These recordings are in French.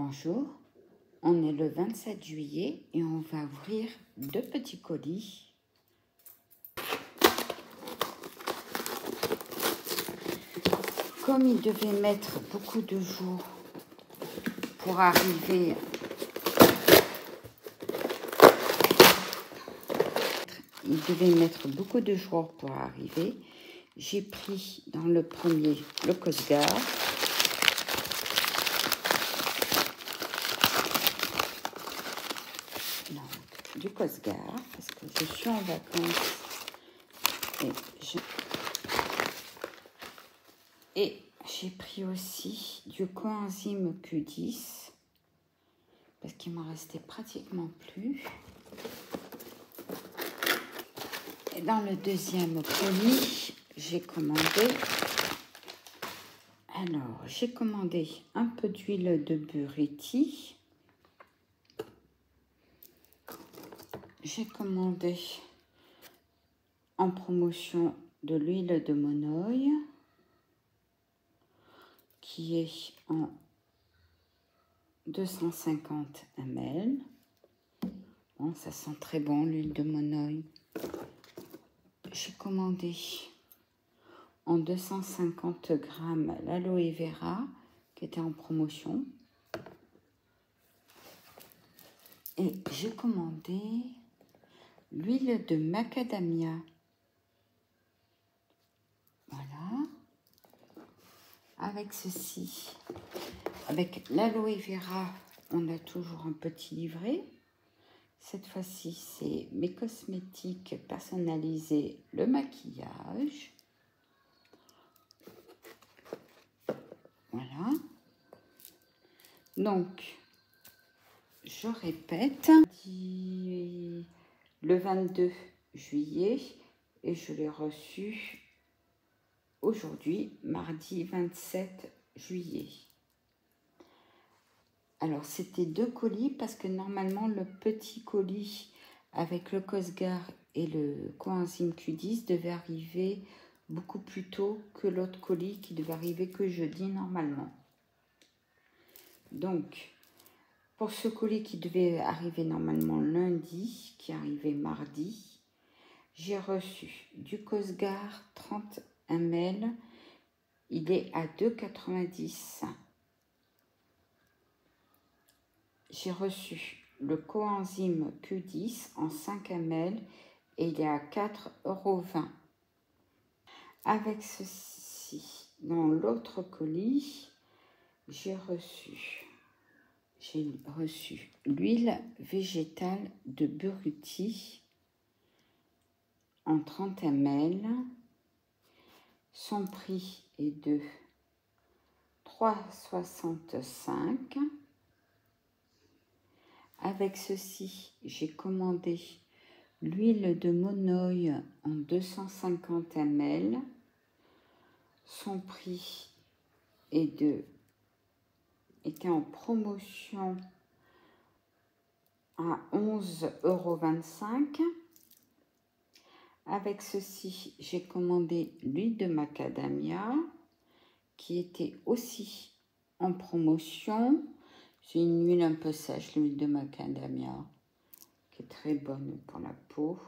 Bonjour, on est le 27 juillet et on va ouvrir deux petits colis. Comme il devait mettre beaucoup de jours pour arriver il devait mettre beaucoup de jours pour arriver. J'ai pris dans le premier le Cosgar. Du Cosgar parce que je suis en vacances et j'ai pris aussi du coenzyme Q10 parce qu'il m'en restait pratiquement plus. Et dans le deuxième colis, j'ai commandé alors, j'ai commandé un peu d'huile de buriti j'ai commandé en promotion de l'huile de monoï qui est en 250 ml. Bon, ça sent très bon l'huile de monoï. J'ai commandé en 250 grammes l'aloe vera qui était en promotion. Et j'ai commandé l'huile de macadamia. Voilà. Avec ceci, avec l'aloe vera, on a toujours un petit livret. Cette fois-ci, c'est mes cosmétiques personnalisés, le maquillage. Voilà. Donc, je répète, le 22 juillet et je l'ai reçu aujourd'hui, mardi 27 juillet. Alors, c'était deux colis parce que normalement, le petit colis avec le Cosgar et le coenzyme Q10 devait arriver beaucoup plus tôt que l'autre colis qui devait arriver que jeudi normalement. Donc, pour ce colis qui devait arriver normalement lundi, qui arrivait mardi, j'ai reçu du Cosgar 30 ml. Il est à 2,90. J'ai reçu le coenzyme Q10 en 5 ml et il est à 4,20 euros. Avec ceci, dans l'autre colis, j'ai reçu j'ai reçu l'huile végétale de Buruti en 30 ml. Son prix est de 3,65. Avec ceci, j'ai commandé l'huile de monoï en 250 ml. Son prix est de était en promotion à 11,25 euros. Avec ceci, j'ai commandé l'huile de macadamia qui était aussi en promotion. C'est une huile un peu sèche, l'huile de macadamia, qui est très bonne pour la peau.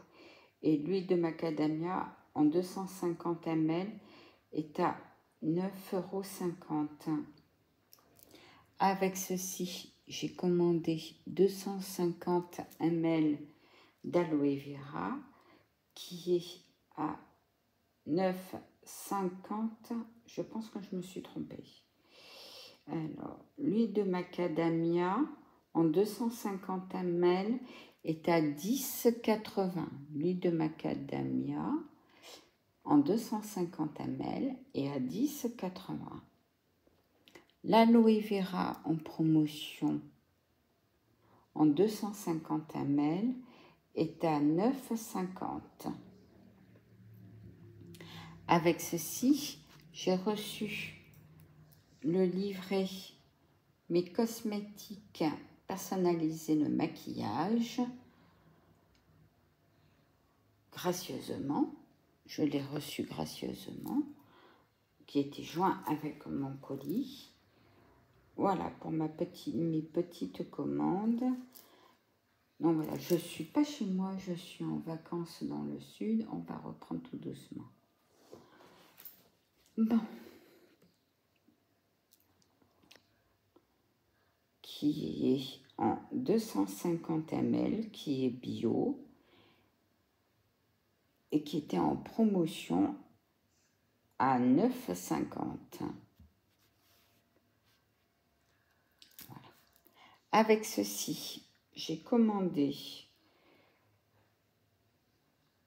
Et l'huile de macadamia en 250 ml est à 9,50 euros. Avec ceci, j'ai commandé 250 ml d'aloe vera qui est à 9,50. Je pense que je me suis trompée. Alors, l'huile de macadamia en 250 ml est à 10,80. L'huile de macadamia en 250 ml est à 10,80. L'aloe vera en promotion en 250 ml est à 9,50. Avec ceci, j'ai reçu le livret Mes cosmétiques personnalisés le maquillage gracieusement. Je l'ai reçu gracieusement, qui était joint avec mon colis voilà pour ma petite, mes petites commandes. Non, voilà, je suis pas chez moi, je suis en vacances dans le sud. On va reprendre tout doucement. Bon. Qui est en 250 ml, qui est bio et qui était en promotion à 9,50. Avec ceci, j'ai commandé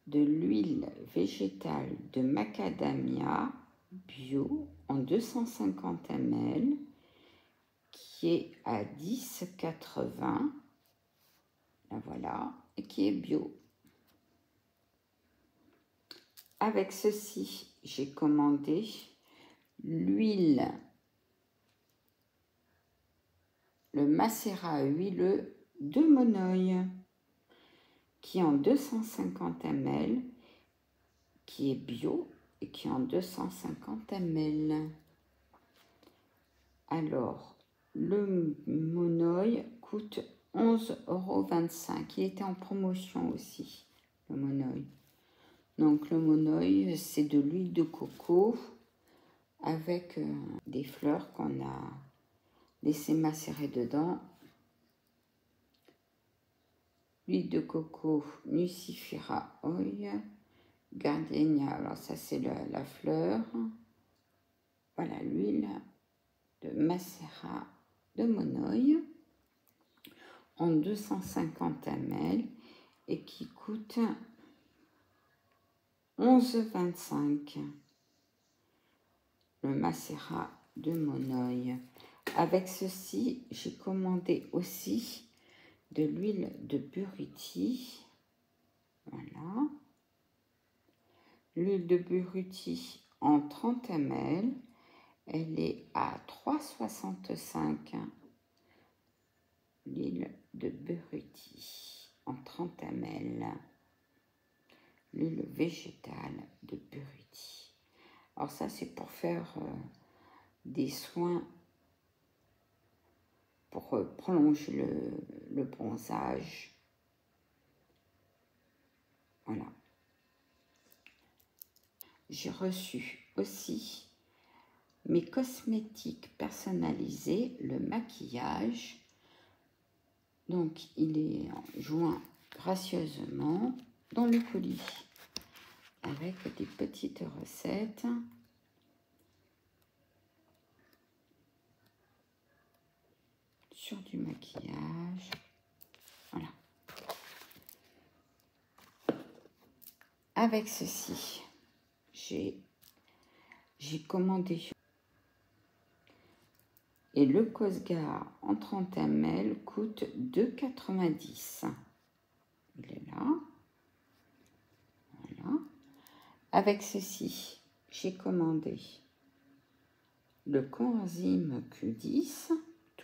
de l'huile végétale de macadamia bio en 250 ml qui est à 10,80 la voilà et qui est bio. Avec ceci j'ai commandé l'huile le macérat huileux de Monoï qui est en 250 ml, qui est bio et qui est en 250 ml. Alors, le Monoï coûte 11,25 euros. Il était en promotion aussi, le Monoï. Donc, le Monoï, c'est de l'huile de coco avec euh, des fleurs qu'on a laissé macérer dedans. L'huile de coco Nucifera Oil. Gardenia, alors ça c'est la, fleur. Voilà l'huile de Macera de Monoï en 250 ml et qui coûte 11,25 le macérat de Monoï. Avec ceci, j'ai commandé aussi de l'huile de buriti. Voilà. L'huile de buriti en 30 ml, elle est à 3,65. L'huile de buriti en 30 ml. L'huile végétale de buriti. Alors ça, c'est pour faire euh, des soins pour euh, prolonger le, le bronzage. Voilà. J'ai reçu aussi mes cosmétiques personnalisés, le maquillage. Donc, il est joint gracieusement dans le colis avec des petites recettes. Sur du maquillage. Voilà. Avec ceci, j'ai commandé et le Cosgar en 30 ml coûte 2,90. Il est là. Voilà. Avec ceci, j'ai commandé le coenzyme Q10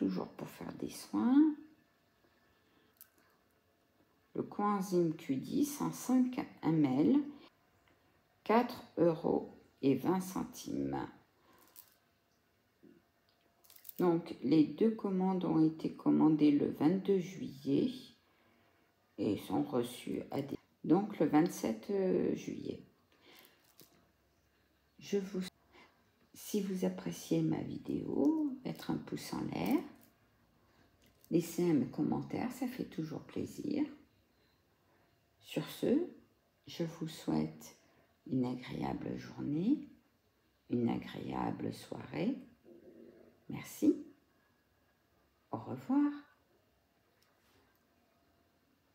pour faire des soins. Le coenzyme Q10 en 5 ml, 4 euros et 20 centimes. Donc, les deux commandes ont été commandées le 22 juillet et sont reçues à des... Donc, le 27 euh, juillet. Je vous si vous appréciez ma vidéo, mettre un pouce en l'air, laissez un commentaire, ça fait toujours plaisir. Sur ce, je vous souhaite une agréable journée, une agréable soirée. Merci. Au revoir.